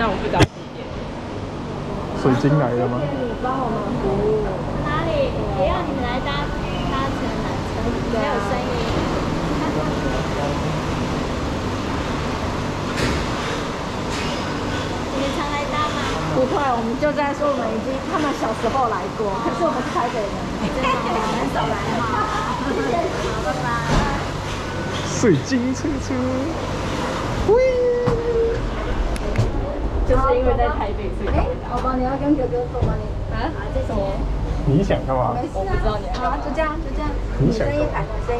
但我不知道几点。水晶来了吗？你帮我们服务。哪里？也要你们来搭搭乘缆车，没有声音。你们常来搭吗？不会，我们就在说我们已经他们小时候来过，可是我们是台北人，真的很少来嘛。谢谢，好，拜拜。水晶车车，就是因为在台北，所以哎，宝宝，你要跟哥哥做吗？你啊，这什么？你想干嘛？没事我不知道你要干嘛好，就这样，就这样。你想干嘛声音排，声音。